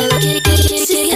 City, Kitty, Kitty,